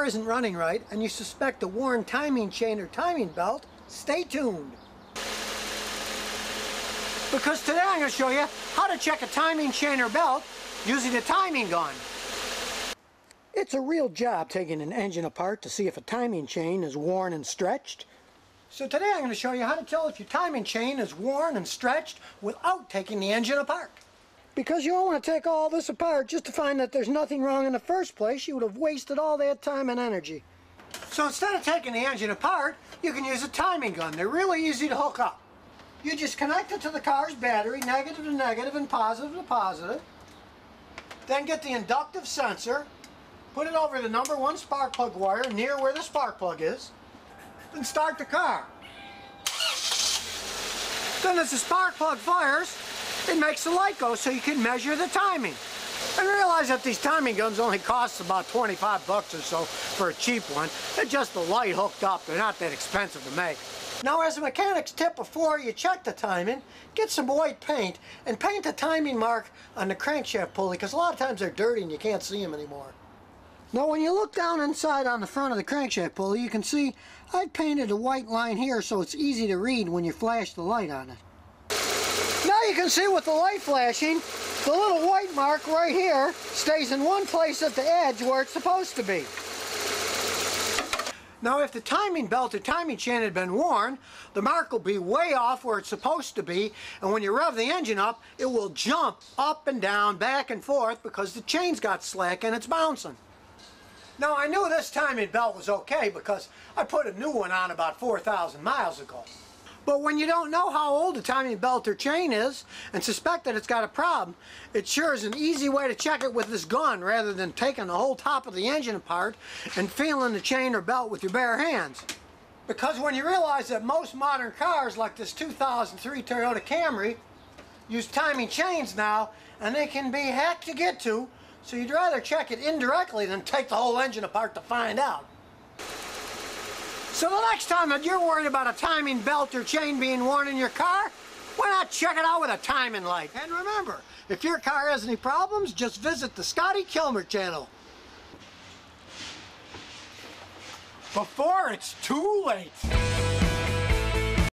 Car isn't running right and you suspect a worn timing chain or timing belt, stay tuned. Because today I'm going to show you how to check a timing chain or belt using a timing gun. It's a real job taking an engine apart to see if a timing chain is worn and stretched. So today I'm going to show you how to tell if your timing chain is worn and stretched without taking the engine apart. Because you don't want to take all this apart just to find that there's nothing wrong in the first place, you would have wasted all that time and energy. So instead of taking the engine apart, you can use a timing gun. They're really easy to hook up. You just connect it to the car's battery, negative to negative and positive to positive. Then get the inductive sensor, put it over the number one spark plug wire near where the spark plug is, then start the car. Then as the spark plug fires, it makes the light go so you can measure the timing. And realize that these timing guns only cost about 25 bucks or so for a cheap one. They're just the light hooked up. They're not that expensive to make. Now as a mechanic's tip before you check the timing, get some white paint and paint the timing mark on the crankshaft pulley because a lot of times they're dirty and you can't see them anymore. Now when you look down inside on the front of the crankshaft pulley, you can see I've painted a white line here so it's easy to read when you flash the light on it. You can see with the light flashing, the little white mark right here stays in one place at the edge where it's supposed to be. Now if the timing belt or timing chain had been worn, the mark will be way off where it's supposed to be and when you rev the engine up, it will jump up and down, back and forth because the chain's got slack and it's bouncing. Now I knew this timing belt was okay because I put a new one on about 4,000 miles ago. But when you don't know how old a timing belt or chain is and suspect that it's got a problem, it sure is an easy way to check it with this gun rather than taking the whole top of the engine apart and feeling the chain or belt with your bare hands. Because when you realize that most modern cars like this 2003 Toyota Camry use timing chains now and they can be hacked to get to, so you'd rather check it indirectly than take the whole engine apart to find out. So the next time that you're worried about a timing belt or chain being worn in your car, why not check it out with a timing light? And remember, if your car has any problems, just visit the Scotty Kilmer channel. Before it's too late.